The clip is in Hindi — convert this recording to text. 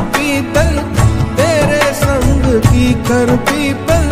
पीतल तेरे संग की कर पीपल।